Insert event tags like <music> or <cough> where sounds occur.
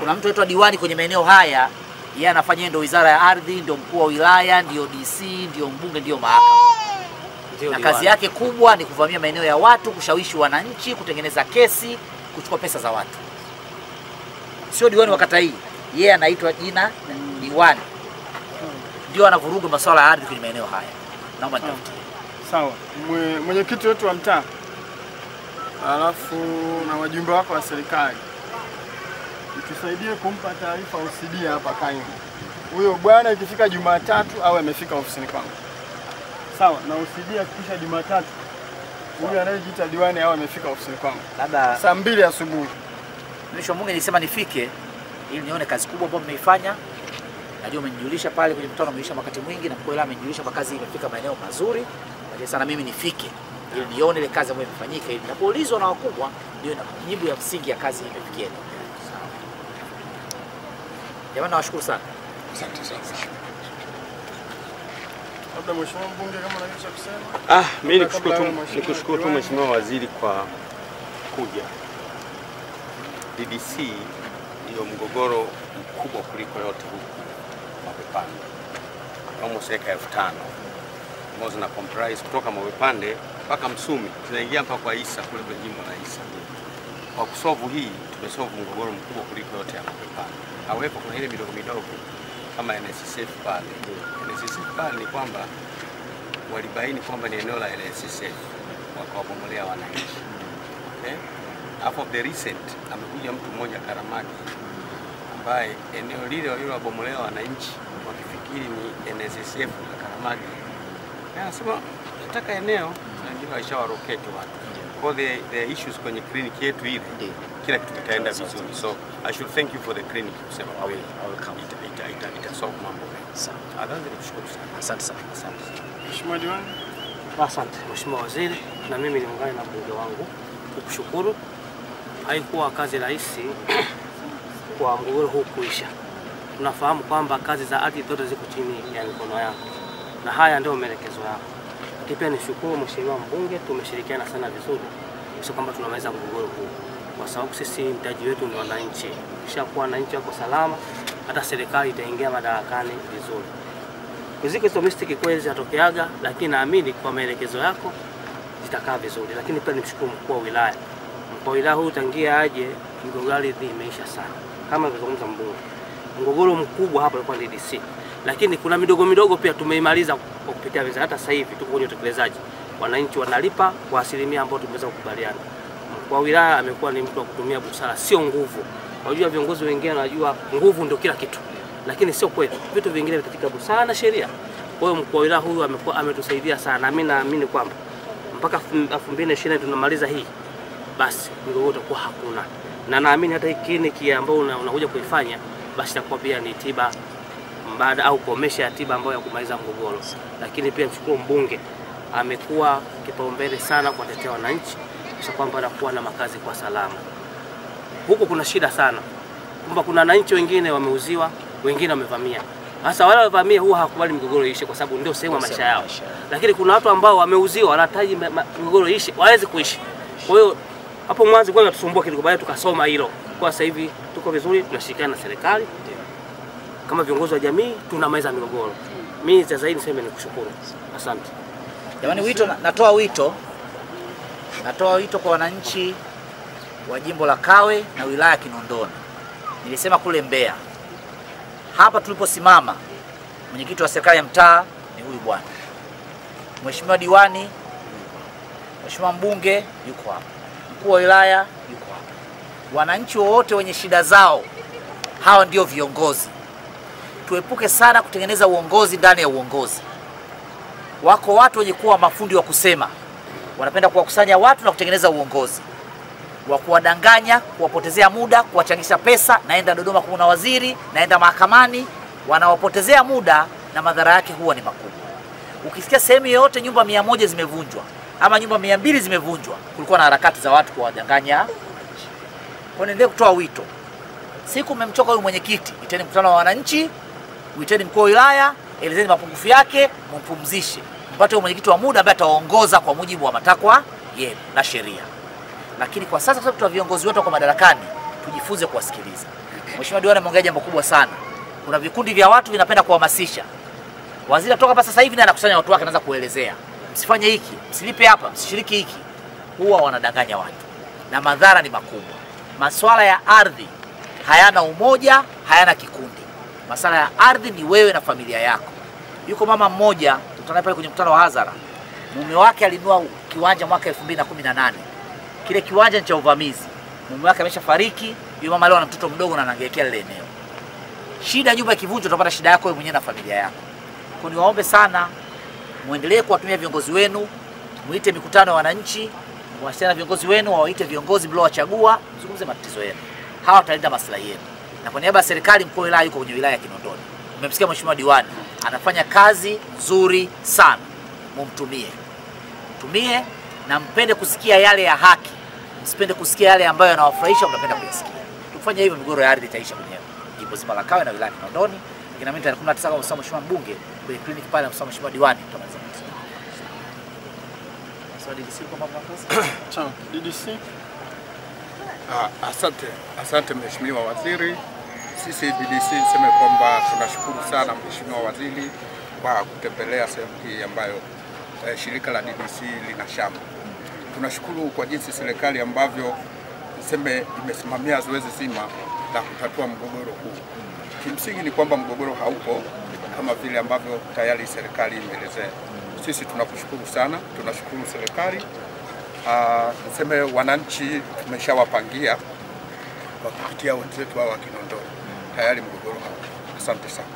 Kuna mtu anaitwa diwani kwenye maeneo haya, yeye anafanya ndio wizara ya ardhi, ndio mkuu wa wilaya, ndio DC, ndio mbunge, ndio mahakama. Na kazi yake kubwa ni kuvamia maeneo ya watu, kushawishi wananchi, kutengeneza kesi, kuchukua pesa za watu. Sio diwani wa kata hii, yeye anaitwa jina diwani, ndio anavuruga masuala ya ardhi kwenye maeneo haya. Naomba nitafutie. Sawa, mwenyekiti wetu wa mtaa, alafu na wajumbe wako wa serikali, mtusaidie kumpa taarifa OCD hapa Kaimu. Huyo bwana ikifika Jumatatu au amefika ofisini kwangu. Sawa, na OCD akifika Jumatatu huyu anayejiita diwani au amefika ofisini kwangu Labda saa mbili asubuhi. wa Mungu nilisema nifike ili nione kazi kubwa ambayo mmeifanya. Najua umenijulisha pale kwenye mkutano, umenijulisha wakati mwingi, na mkuu wa amenijulisha kwa kazi imefika maeneo mazuri, lakini sana mimi nifike ili nione ile kazi ambayo imefanyika, ili napoulizwa na wakubwa ndio na jibu ya msingi ya kazi imefikia. Jamani, nawashukuru sana. Labda mheshimiwa mbunge, kama una kitu kusema. Ah, mimi nikushukuru tu, nikushukuru tu. Mheshimiwa Waziri kwa kuja. DDC ndio mgogoro mkubwa kuliko yote huku Mapepande, almost eka elfu tano ambazo zina comprise kutoka Mapepande mpaka Msumi zinaingia mpaka kwa Isa kule kwenye jimbo la Isa. Kwa kusovu hii tumesovu mgogoro mkubwa kuliko yote ya Mapepande. Hawepo kuna ile midogo midogo kama NSSF pale. NSSF pale ni kwamba walibaini kwamba ni eneo la NSSF wakawabomolea wananchi. Okay? Half of the recent amekuja mtu mmoja Karamagi ambaye eneo lile walilowabomolea wananchi wakifikiri ni NSSF la Karamagi, anasema nataka eneo na wengine waishawaroketi watu kwa the, the issues kwenye kliniki yetu ile kila kitu kitaenda vizuri, so I should thank you for the clinic kusema I kweli will- I come. ita, ita, ita, ita so mambo mengi. Adhanzi nikushukuru sana. Asante sana. Asante. Mheshimiwa diwani. Asante Mheshimiwa Waziri, na mimi ni niungane na mbunge wangu kukushukuru. Haikuwa kazi rahisi <clears throat> kwa mgogoro huu kuisha. Tunafahamu kwamba kazi za ardhi zote ziko chini ya mikono yako, na haya ndio maelekezo yako. Lakini pia nishukuru Mheshimiwa mbunge, tumeshirikiana sana vizuri kisha kwamba tunamaliza mgogoro huu, kwa sababu sisi mtaji wetu ni wananchi. Ukishakuwa wananchi wako salama, hata serikali itaingia madarakani vizuri. Kuziko mistiki kweli zinatokeaga, lakini naamini kwa maelekezo yako zitakaa vizuri. Lakini pia nimshukuru mkuu wa wilaya. Mkuu wa wilaya huyu tangia aje, mgogoro imeisha sana, kama alivyozungumza mbunge. Mgogoro mkubwa hapa ulikuwa ni DC, lakini kuna midogo midogo pia tumeimaliza kwa kupitia wizara. Hata sasa hivi tuko kwenye utekelezaji, wananchi wanalipa kwa asilimia ambayo tumeweza kukubaliana. Mkuu wa wilaya amekuwa ni mtu wa kutumia busara, sio nguvu. Unajua viongozi wengine wanajua nguvu ndio kila kitu, lakini sio kweli. Vitu vingine katika busara na sheria. Kwa hiyo mkuu wa wilaya huyu amekuwa ametusaidia sana, na mimi naamini kwamba mpaka 2020 tunamaliza hii, basi migogoro itakuwa hakuna, na naamini hata hii kliniki ambayo unakuja kuifanya basi itakuwa pia ni tiba mbada au kuomesha tiba ambayo ya kumaliza mgogoro. Lakini pia mshukuru mbunge, amekuwa kipaumbele sana kuwatetea wananchi, kisha kwamba anakuwa na makazi kwa salama. Huku kuna shida sana kwamba kuna wananchi wengine wameuziwa, wengine wamevamia. Sasa wale wamevamia huwa hawakubali migogoro iishe, kwa sababu ndio sehemu ya maisha yao. Lakini kuna watu ambao wameuziwa, wanahitaji migogoro iishe, waweze kuishi. Kwa hiyo hapo mwanzo kwanza tusumbua kidogo, baadaye tukasoma hilo. Kwa sasa hivi tuko vizuri, tunashirikiana na serikali kama viongozi wa jamii, tunamaliza migogoro. Mimi cha zaidi niseme ni kushukuru, asante. Jamani, wito natoa wito natoa wito kwa wananchi wa jimbo la Kawe na wilaya ya Kinondoni. Nilisema kule Mbeya, hapa tuliposimama, mwenyekiti wa serikali ya mtaa ni huyu bwana, mheshimiwa diwani, mheshimiwa mbunge yuko hapa, mkuu wa wilaya yuko hapa, wananchi wowote wenye shida zao, hawa ndio viongozi. Tuepuke sana kutengeneza uongozi ndani ya uongozi. Wako watu wenye kuwa mafundi wa kusema, wanapenda kuwakusanya watu na kutengeneza uongozi wa kuwadanganya, kuwapotezea muda, kuwachangisha pesa, naenda Dodoma kumwona waziri, naenda mahakamani, wanawapotezea muda na madhara yake huwa ni makubwa. Ukisikia sehemu yoyote nyumba mia moja zimevunjwa ama nyumba mia mbili zimevunjwa, kulikuwa na harakati za watu kuwadanganya. Kwa niendelee kutoa wito, siku mmemchoka huyu mwenyekiti, iteni mkutano wa wananchi, uiteni mkuu wa wilaya, elezeni mapungufu yake, mpumzishe, mpate mwenyekiti wa muda ambaye ataongoza kwa mujibu wa matakwa yenu na sheria. Lakini kwa sasa, kwa sababu tuna viongozi wetu wako madarakani, tujifunze kuwasikiliza. Mheshimiwa Diwani ameongea jambo kubwa sana. Kuna vikundi vya watu vinapenda kuhamasisha. Waziri atoka hapa sasa hivi na anakusanya watu wake, anaanza kuelezea, msifanye hiki, msilipe hapa, msishiriki hiki. Huwa wanadanganya watu na madhara ni makubwa. Masuala ya ardhi hayana umoja, hayana kikundi. Masuala ya ardhi ni wewe na familia yako. Yuko mama mmoja tutaona pale kwenye mkutano wa hadhara, mume wake alinua kiwanja mwaka 2018 kile kiwanja ni cha uvamizi. Mume wake ameshafariki, yule mama leo ana mtoto mdogo na anangekea lile eneo. Shida nyumba ikivunjwa, utapata shida yako wewe mwenyewe na familia yako. Kwa niwaombe sana muendelee kuwatumia viongozi wenu, muite mikutano ya wananchi, muwasiliane na viongozi wenu, wawaite viongozi mliowachagua, mzungumze matatizo yenu. Hawa watalinda maslahi yenu. Na kwa niaba ya serikali, mkuu wa wilaya yuko kwenye wilaya ya Kinondoni. Mmemsikia mheshimiwa diwani anafanya kazi nzuri sana, mumtumie mtumie na mpende kusikia yale ya haki, msipende kusikia yale ambayo yanawafurahisha, mnapenda kuyasikia. Tukifanya hivyo, migogoro ya ardhi itaisha kwenye jimbo zima la Kawe na wilaya ya Kinondoni. Lakini mimi tarehe 19 kama msema mheshimiwa mbunge kwenye kliniki pale, msema mheshimiwa diwani, tutamaliza kwa DDC. Ah, Asante, asante Mheshimiwa Waziri. Sisi BDC niseme kwamba tunashukuru sana Mheshimiwa Waziri kwa kutembelea sehemu hii ambayo eh, shirika la DDC lina shamba. Tunashukuru kwa jinsi serikali ambavyo niseme imesimamia zoezi zima la kutatua mgogoro huu. Kimsingi ni kwamba mgogoro haupo kama vile ambavyo tayari serikali imeelezea. Sisi tunakushukuru sana, tunashukuru serikali Ah, niseme wananchi tumeshawapangia kwa kupitia wenzetu hawa wa Kinondoni, tayari mgogoro haupo. Asante sana.